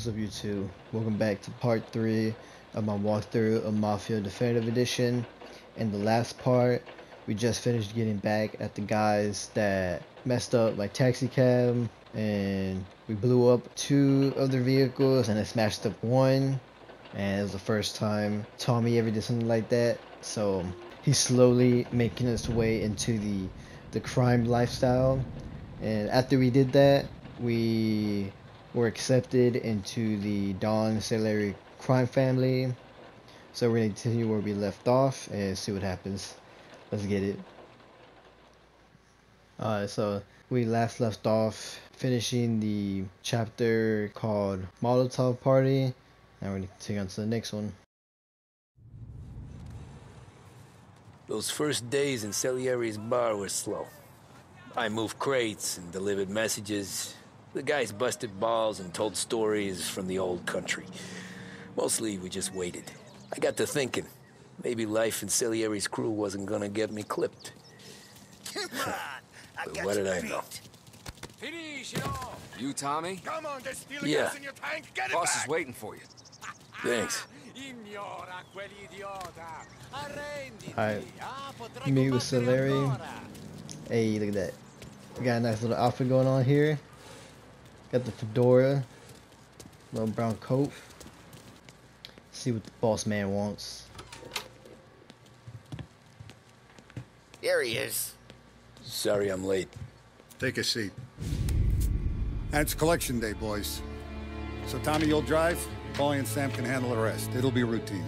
What's up YouTube? Welcome back to part 3 of my walkthrough of Mafia Definitive Edition. In the last part, we just finished getting back at the guys that messed up my taxi cab and we blew up two of their vehicles and I smashed up one and it was the first time Tommy ever did something like that so he's slowly making his way into the the crime lifestyle and after we did that we were accepted into the Don Salieri crime family. So we're going to continue where we left off and see what happens. Let's get it. Alright, so we last left off finishing the chapter called Molotov Party. Now we're going to continue on to the next one. Those first days in Salieri's bar were slow. I moved crates and delivered messages, the guys busted balls and told stories from the old country. Mostly, we just waited. I got to thinking, maybe life in Salieri's crew wasn't gonna get me clipped. Come on! I But got what you did I know? Finish it off! You, Tommy? Come on, there's steel Yeah. gas in your tank. Get it Boss back. is waiting for you. Thanks. Ignora quell'idiota. Arrenditi. Alright. Ah, potrei Meet with combattere Salieri. Hey, look at that. We got a nice little outfit going on here. Got the fedora. Little brown coat. See what the boss man wants. There he is. Sorry I'm late. Take a seat. And it's collection day, boys. So Tommy, you'll drive. Paulie and Sam can handle the rest. It'll be routine.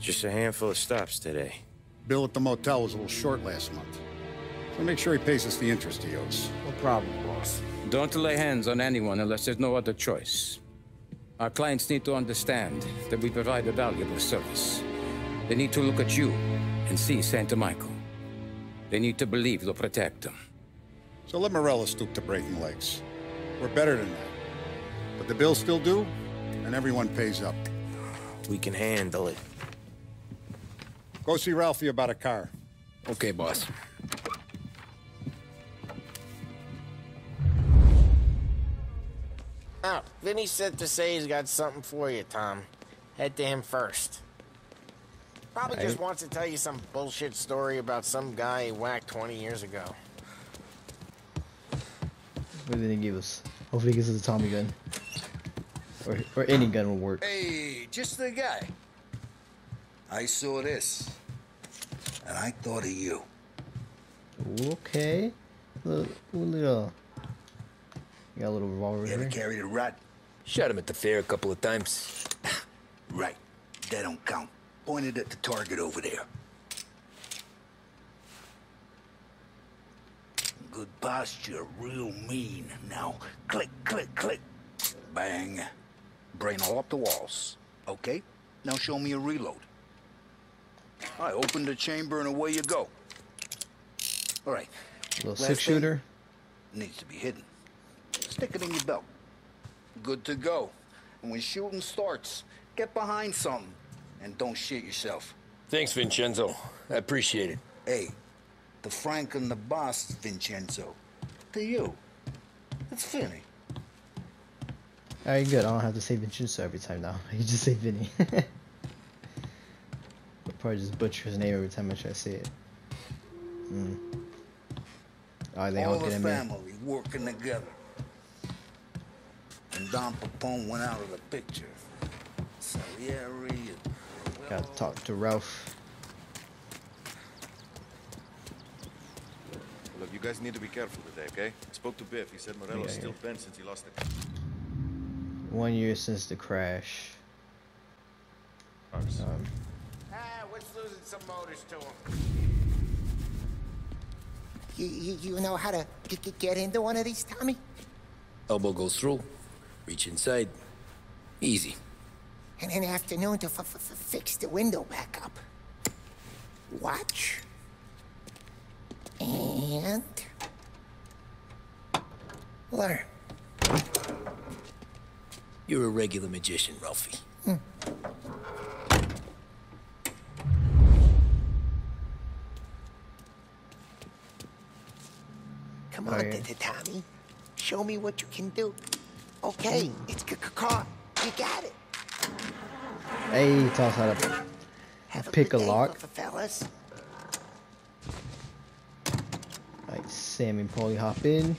Just a handful of stops today. Bill at the motel was a little short last month. So make sure he pays us the interest he owes. No problem, boss. Don't lay hands on anyone unless there's no other choice. Our clients need to understand that we provide a valuable service. They need to look at you and see Santa Michael. They need to believe you'll protect them. So let Morello stoop to breaking legs. We're better than that. But the bills still due, and everyone pays up. We can handle it. Go see Ralphie about a car. Okay, boss. Oh, Vinny said to say he's got something for you, Tom. Head to him first. Probably just wants to tell you some bullshit story about some guy he whacked 20 years ago. What did he give us? Hopefully he gives us a Tommy gun. Or, or any gun will work. Hey, just the guy. I saw this, and I thought of you. Okay. Look, little. You got a little revolver You ever here. carried a rat? Shot him at the fair a couple of times. Right. That don't count. Pointed at the target over there. Good posture, real mean. Now, click, click, click. Bang. Brain all up the walls. Okay? Now show me a reload. I open the chamber and away you go. All right. Little Last six shooter. Needs to be hidden. Stick it in your belt. Good to go. And when shooting starts, get behind something and don't shit yourself. Thanks, Vincenzo. I appreciate it. Hey, the Frank and the boss, Vincenzo. To you. It's Vinny. Alright, good. I don't have to say Vincenzo every time now. I can just say Vinny. I'll probably just butcher his name every time I try to say it. Mm. Alright, they all All get the in there. family working together. And Don Papone went out of the picture. Salieri and... Gotta talk to Ralph. Look, you guys need to be careful today, okay? I spoke to Biff. He said Morello's Yeah, still yeah. bent since he lost it. One year since the crash. Cars. Um, Ah, what's losing some motors to him? You, you, you know how to g- g- get into one of these, Tommy? Elbow goes through. Reach inside. Easy. And an afternoon to f- f- f- fix the window back up. Watch. And... Learn. You're a regular magician, Ralphie. Hmm. Come on, oh, Okay. t- t- Tommy. Show me what you can do. Okay, it's c- c- car. You got it. Hey, tell us how to Have a pick good a lock. f- fellas. Like Sam and Paulie hop in.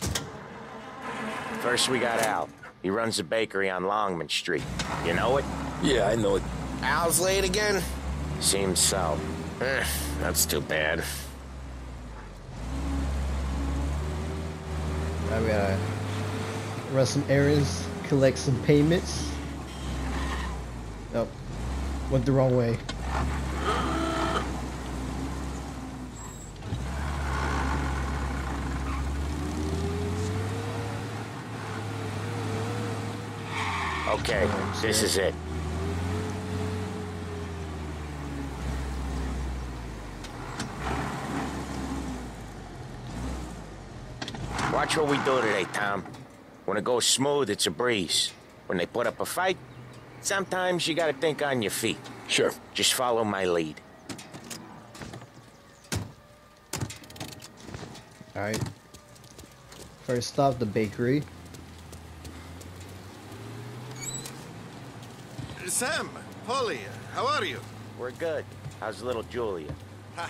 First, we got Al. He runs a bakery on Longman Street. You know it? Yeah, I know it. Al's late again? Seems so. Eh, that's too bad. Now we gotta run some errands, collect some payments. Oh, went the wrong way. Okay, this is it. Watch what we do today, Tom. When it goes smooth, it's a breeze. When they put up a fight, sometimes you gotta think on your feet. Sure. Just follow my lead. Alright. First stop, the bakery. Sam, Paulie, how are you? We're good. How's little Julia? Ha,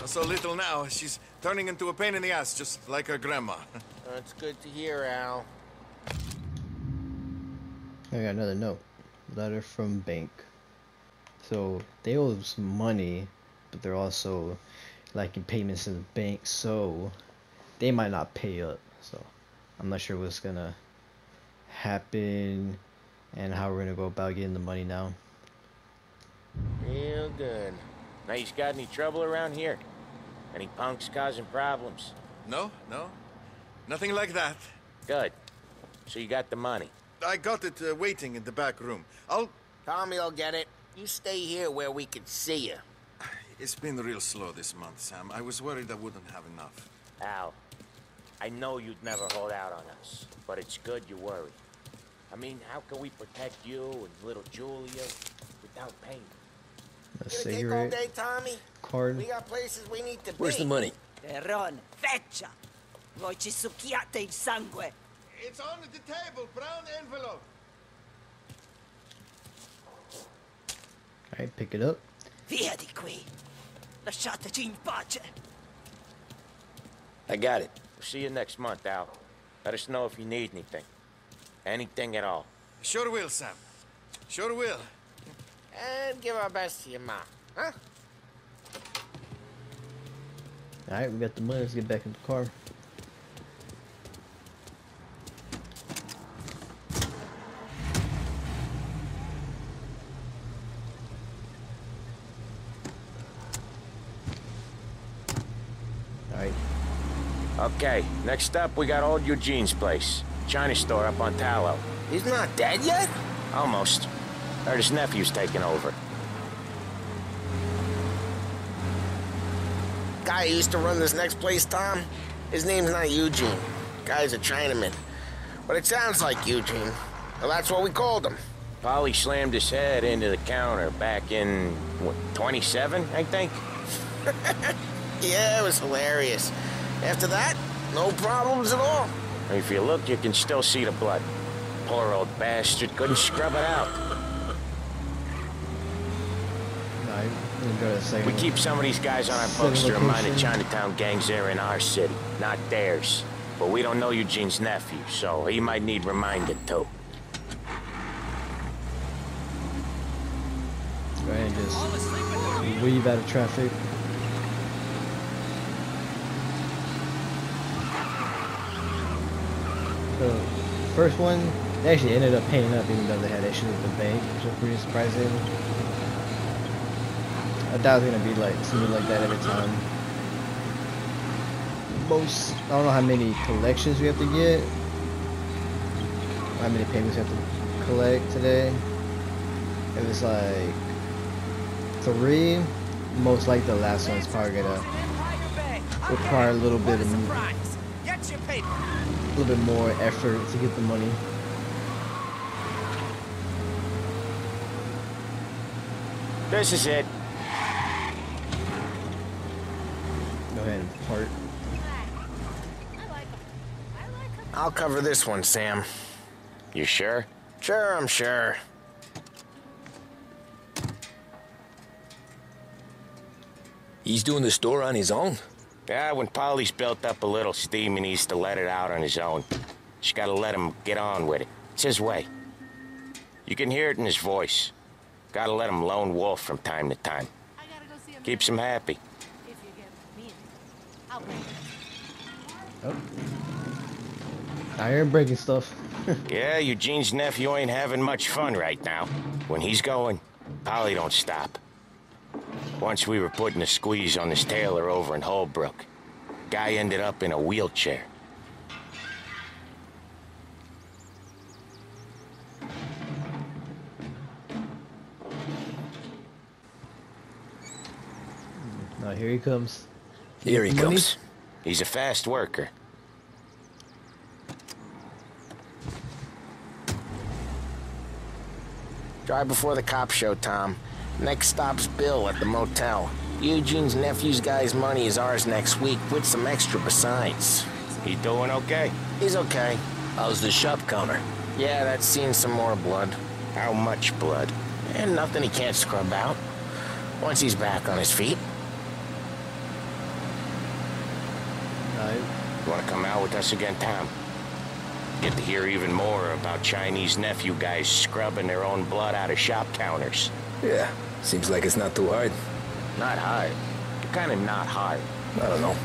not so little now. She's turning into a pain in the ass, just like her grandma. That's good to hear, Al. I got another note. Letter from bank. So they owe some money, but they're also lacking payments in the bank, so they might not pay up. So I'm not sure what's gonna happen and how we're gonna go about getting the money now. Real good. Now, you got any trouble around here? Any punks causing problems? No, no, nothing like that. Good. So you got the money. I got it uh, waiting in the back room. I'll. Tommy will get it. You stay here where we can see you. It's been real slow this month, Sam. I was worried I wouldn't have enough. Al, I know you'd never hold out on us, but it's good you worry. I mean, how can we protect you and little Julia without pain? A Gonna take all day, Tommy? card. We got places we need to Where's be. the money? Terron, feccia! Voi ci succhiate il sangue! It's on the table, brown envelope. Alright, pick it up. Via di qui! Lasciateci in pace! I got it. See you next month, Al. Let us know if you need anything. Anything at all. Sure will, Sam. Sure will. And give our best to your ma, huh? Alright, we got the money. Let's get back in the car. Alright, Okay, next up, we got old Eugene's place. China store up on Tallow. He's not dead yet? Almost. Heard his nephew's taking over. Guy used to run this next place, Tom? His name's not Eugene. Guy's a Chinaman. But it sounds like Eugene. Well, that's what we called him. Paulie slammed his head into the counter back in, what, 27, I think? Yeah, it was hilarious. After that, no problems at all. If you look, you can still see the blood. Poor old bastard couldn't scrub it out. Alright, we'll go to the second We one. keep some of these guys on our Second books to remind the. Chinatown gangs they're in our city, not theirs. But we don't know Eugene's nephew, so he might need reminded too. Go ahead and just weave out of traffic. So, first one, they actually ended up paying up even though they had issues with the bank, which was pretty surprising. I it was gonna be like something like that every time. Most, I don't know how many collections we have to get, how many payments we have to collect today. It was like three. Most like the last one's probably gonna require a little bit of Get your paper! A little bit more effort to get the money. This is it. Go ahead and part. I'll cover this one, Sam. You sure? Sure, I'm sure. He's doing the store on his own? Yeah, when Paulie's built up a little steam, he needs to let it out on his own. Just gotta let him get on with it. It's his way. You can hear it in his voice. Gotta let him lone wolf from time to time. Keeps him happy. Oh. Iron breaking stuff. yeah, Eugene's nephew ain't having much fun right now. When he's going, Paulie don't stop. Once we were putting a squeeze on this tailor over in Hoboken. Guy ended up in a wheelchair. Now here he comes. Here he Money? comes. He's a fast worker. Drive before the cop show, Tom. Next stop's Bill at the motel. Eugene's nephew's guy's money is ours next week, with some extra besides. He doing okay? He's okay. How's the shop counter? Yeah, that's seen some more blood. How much blood? And nothing he can't scrub out. Once he's back on his feet. Alright. You want to come out with us again, Tom? Get to hear even more about Chinese nephew guys scrubbing their own blood out of shop counters. Yeah, seems like it's not too hard. Not hard. Kind of not hard. I don't know.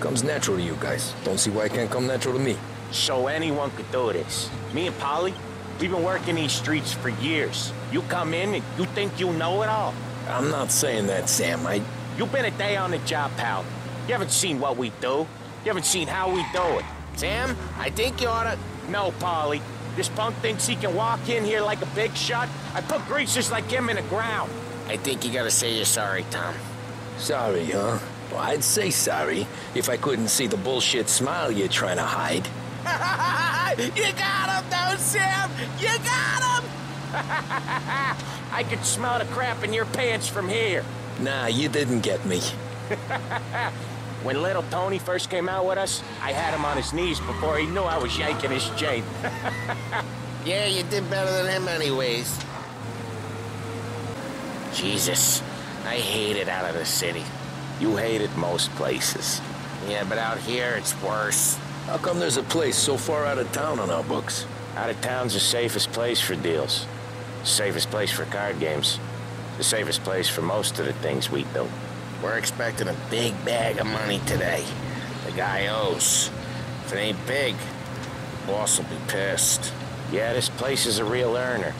Comes natural to you guys. Don't see why it can't come natural to me. So anyone could do this. Me and Paulie, we've been working these streets for years. You come in and you think you know it all. I'm not saying that, Sam. I... You've been a day on the job, pal. You haven't seen what we do. You haven't seen how we do it. Sam, I think you oughta... No, Paulie. This punk thinks he can walk in here like a big shot. I put greasers like him in the ground. I think you gotta say you're sorry, Tom. Sorry, huh? Well, I'd say sorry if I couldn't see the bullshit smile you're trying to hide. you got him, though, Sam! You got him! I could smell the crap in your pants from here. Nah, you didn't get me. When little Tony first came out with us, I had him on his knees before he knew I was yanking his chain. yeah, you did better than him anyways. Jesus, I hate it out of the city. You hate it most places. Yeah, but out here it's worse. How come there's a place so far out of town on our books? Out of town's the safest place for deals. Safest place for card games. The safest place for most of the things we do. We're expecting a big bag of money today. The guy owes. If it ain't big, the boss will be pissed. Yeah, this place is a real earner.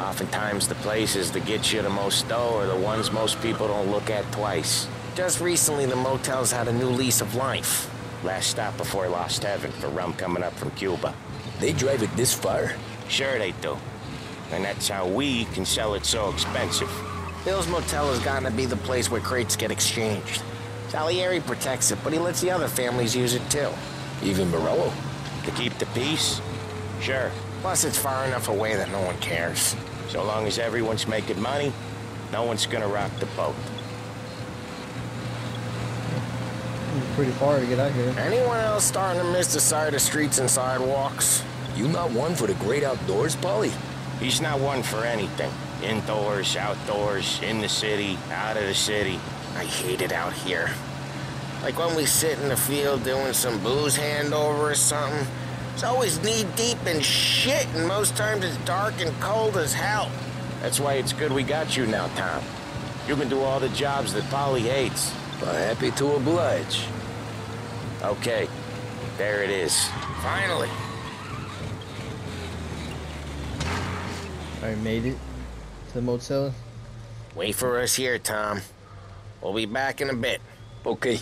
Oftentimes the places that get you the most dough are the ones most people don't look at twice. Just recently the motel's had a new lease of life. Last stop before Lost Heaven for rum coming up from Cuba. They drive it this far? Sure they do. And that's how we can sell it so expensive. Bill's Motel has gotten to be the place where crates get exchanged. Salieri protects it, but he lets the other families use it too. Even Morello? To keep the peace? Sure. Plus, it's far enough away that no one cares. So long as everyone's making money, no one's gonna rock the boat. Pretty far to get out here. Anyone else starting to miss the side of streets and sidewalks? You not one for the great outdoors, Paulie? He's not one for anything. Indoors, outdoors, in the city, out of the city. I hate it out here. Like when we sit in the field doing some booze handover or something. It's always knee-deep in shit, and most times it's dark and cold as hell. That's why it's good we got you now, Tom. You can do all the jobs that Paulie hates. Well, happy to oblige. Okay, there it is. Finally. I made it to the motel. Wait for us here, Tom. We'll be back in a bit. Okay.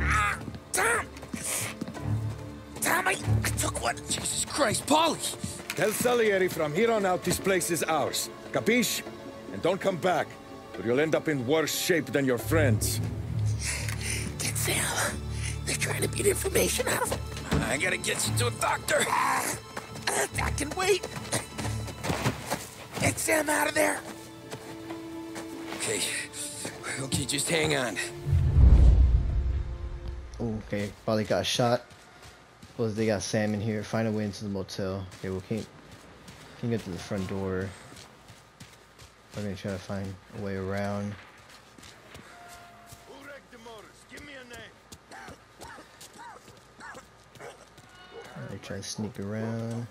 Ah, Tom! Tom, I, I took one. Jesus Christ, Paulie! Tell Salieri from here on out this place is ours. Capiche? And don't come back, or you'll end up in worse shape than your friends. Get Phil. They're trying to beat information out of him. I gotta get you to a doctor. Uh, I can wait. Get Sam out of there. Okay. Okay, just hang on. Okay, probably got a shot. Suppose they got Sam in here. Find a way into the motel. Okay, we can't, can't get to the front door. We're gonna try to find a way around. Alright, try to sneak around.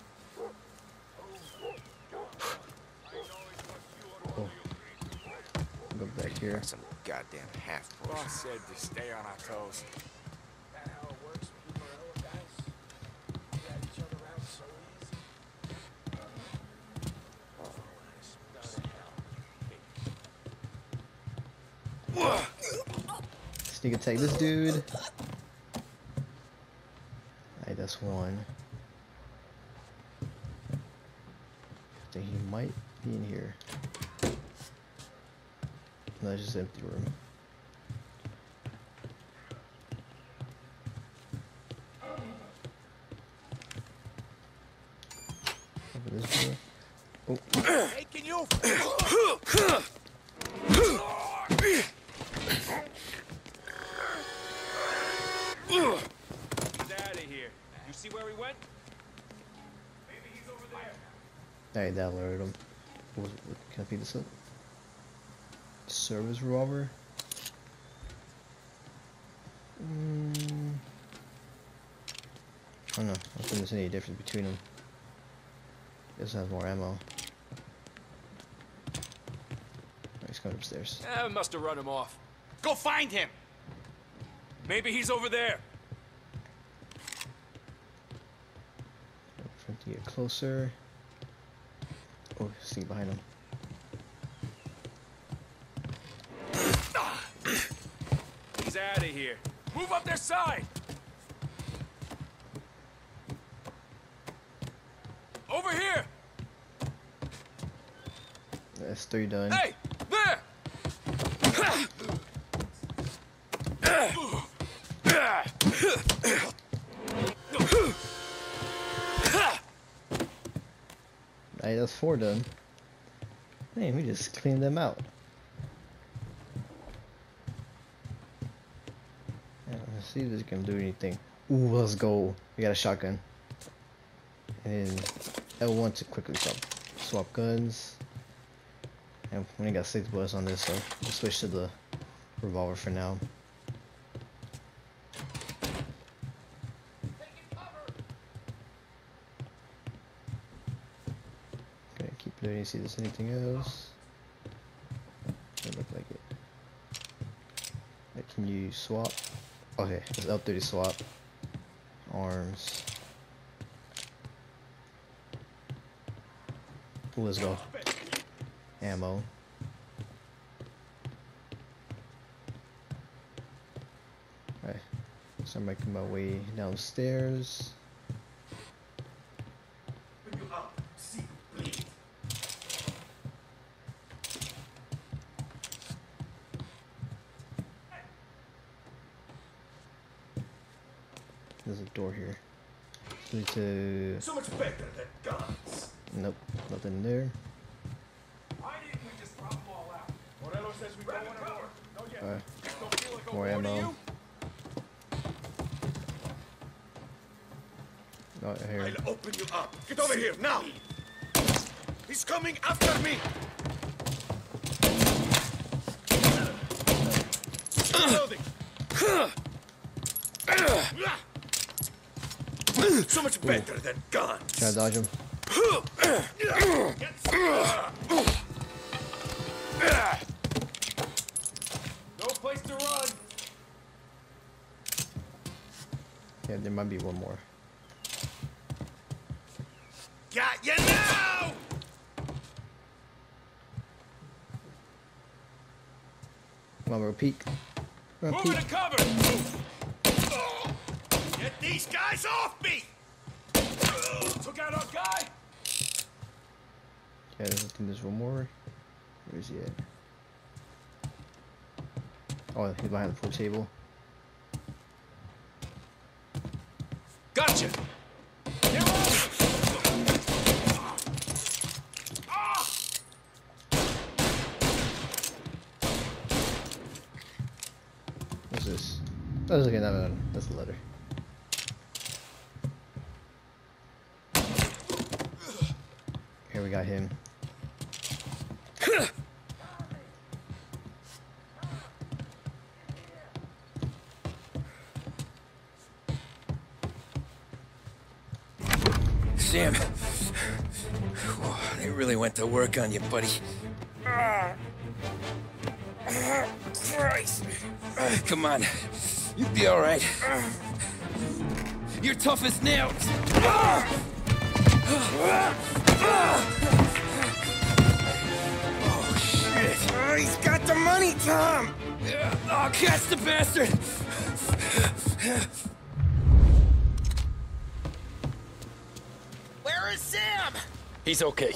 Go back here. Some goddamn half Boss said to stay on our toes. Sneak take this dude. Alright, that's one. I think he might be in here. No, it's just empty room. Open this door. Oh. See where he went? Maybe he's over there. Alright, that alerted him. What was, what, can I pick this up? Service revolver? Mm, I don't know. I don't think there's any difference between them. This has more ammo. Alright, he's going upstairs. Eh, must have run him off. Go find him. Maybe he's over there. Get closer. Oh, see behind him. He's out of here. Move up their side. Over here. That's three done. Hey, there. Hey, that's four done. Man, we just cleaned them out. Yeah, let's see if this can do anything. Ooh, let's go. We got a shotgun. And then L1 to quickly swap, swap guns. And we only got six bullets on this, so we'll switch to the revolver for now. Okay, you see this anything else. Doesn't look like it. Can you swap? Oh, okay, it's L30 swap. Arms. Let's go. Ammo. Alright, so I'm making my way downstairs. There's a door here. So need to. So much better than guns. Nope, nothing there. Why didn't we just drop them all out? Morello says we go in a door. No, yeah. Don't feel like more ammo. Not here. I'll open you up. Get over here, now! He's coming after me! Reloading. So much better than guns. Try to dodge him. No place to run. Yeah, there might be one more. Got you now! Come on, bro, peek. Come on, Move peek. to cover these guys off me! Took out our guy! Yeah, I think there's one more. Where is he at? Oh, he's behind the pool table. Gotcha! What's this? That doesn't get that went to work on you, buddy. Christ. Come on. You'll be all right. You're tough as nails. Oh, shit. he's got the money, Tom. I'll catch the bastard. Where is Sam? He's okay.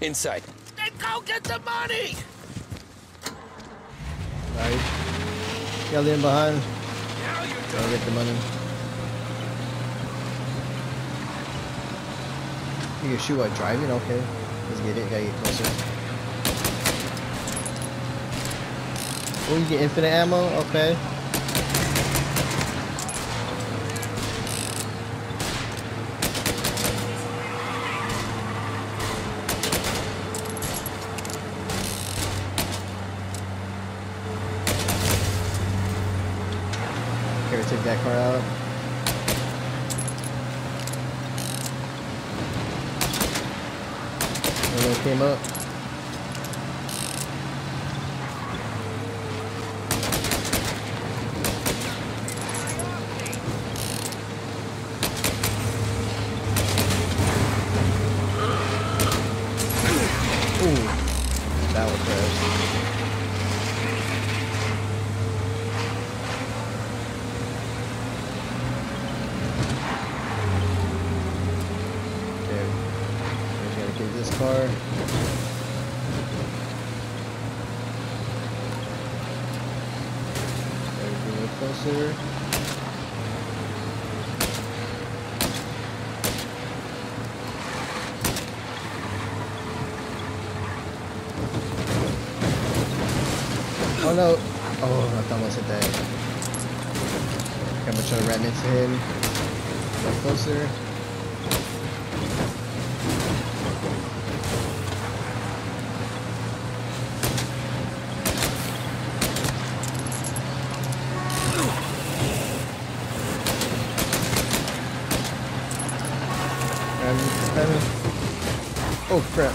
Inside. Then go get the money! Alright. Got in behind. Gotta get the money. You can shoot while driving? Okay. Let's get it. Gotta get closer. Oh, you get infinite ammo? Okay. Take that car out. Another one came up. Ooh, that was close. Okay, we gotta get this car. Gotta get a little Oh no! Oh, that. Okay, I'm gonna try to ram into him. Closer. Ram, ram him. Oh crap.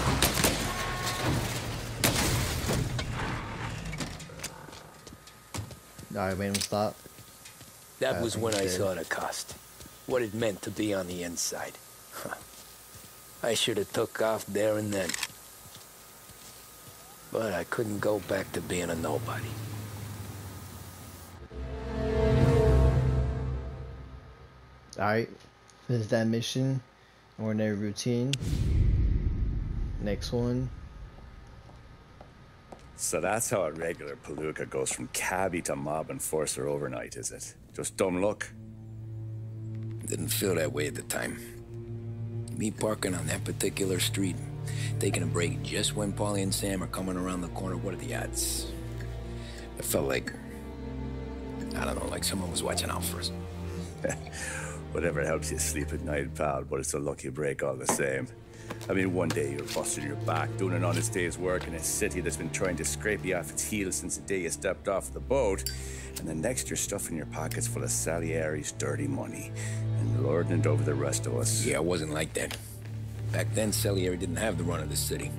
Alright, made him stop. That uh, I was when I saw the cost. What it meant to be on the inside. Huh. I should have took off there and then. But I couldn't go back to being a nobody. Alright, finish that mission. Ordinary routine. Next one. So that's how a regular palooka goes from cabbie to mob enforcer overnight, is it? Just dumb luck? Didn't feel that way at the time. Me parking on that particular street, taking a break just when Paulie and Sam are coming around the corner, what are the odds? I felt like, I don't know, like someone was watching out for us. Whatever helps you sleep at night, pal, but it's a lucky break all the same. I mean, one day you're busting your back, doing an honest day's work in a city that's been trying to scrape you off its heels since the day you stepped off the boat, and the next you're stuffing your pockets full of Salieri's dirty money and lording it over the rest of us. Yeah, it wasn't like that. Back then, Salieri didn't have the run of the city.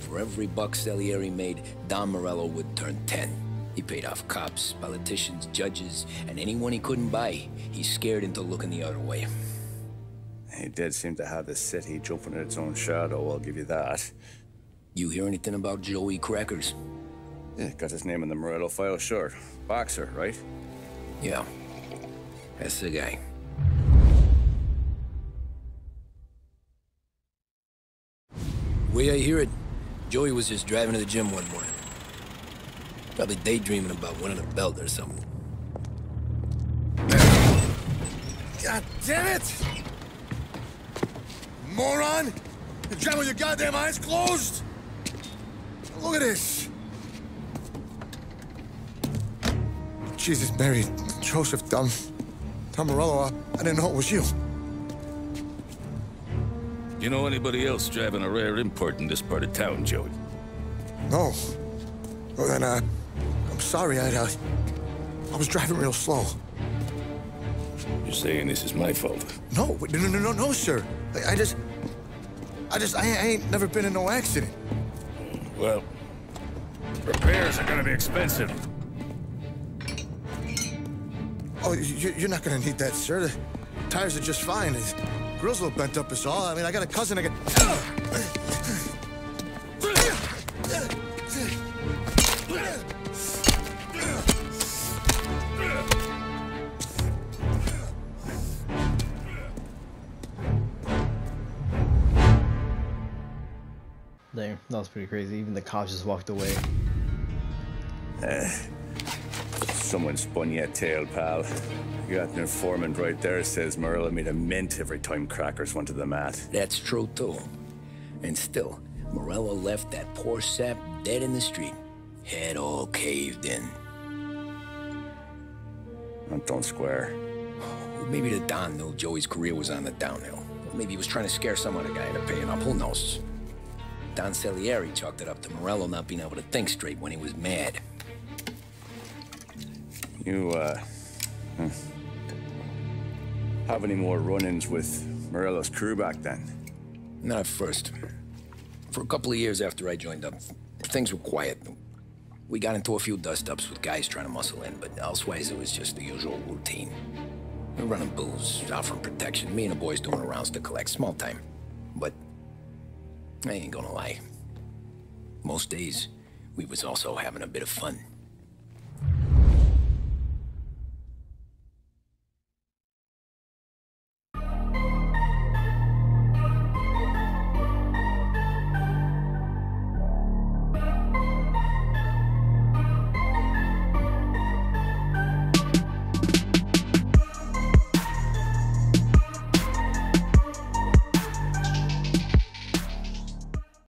For every buck Salieri made, Don Morello would turn 10. He paid off cops, politicians, judges, and anyone he couldn't buy, he scared into looking the other way. He did seem to have the city jumping in its own shadow, I'll give you that. You hear anything about Joey Crackers? Yeah, got his name in the Morello file, sure. Boxer, right? Yeah. That's the guy. Way I hear it, Joey was just driving to the gym one morning. Probably daydreaming about winning a belt or something. God damn it! Moron! You with your goddamn eyes closed? Look at this! Jesus, Mary, Joseph Dum. Don Morello, I, I didn't know it was you. You know anybody else driving a rare import in this part of town, Joey? No. Well, then, uh, I'm sorry, I, uh, I was driving real slow. You're saying this is my fault? No, no, no, no, no, sir. I, I just, I just, I, I ain't never been in no accident. Well, repairs are gonna be expensive. Oh, you, you're not gonna need that, sir. The tires are just fine. The grill's a little bent up is all. I mean, I got a cousin I can... that was pretty crazy. Even the cops just walked away. Eh. Someone spun you a tale, pal. You got an informant right there says Morello made a mint every time crackers went to the mat. That's true, too. And still, Morello left that poor sap dead in the street. Head all caved in. That don't square. Maybe the Don knew Joey's career was on the downhill. Maybe he was trying to scare some other guy into paying up. Who knows? Don Salieri chalked it up to Morello not being able to think straight when he was mad. You, uh... hmm. Have any more run-ins with Morello's crew back then? Not at first. For a couple of years after I joined up, things were quiet. We got into a few dust-ups with guys trying to muscle in, but elsewise it was just the usual routine. We're running booze, offering protection, me and the boys doing rounds to collect, small time. I ain't gonna lie. Most days, we was also having a bit of fun.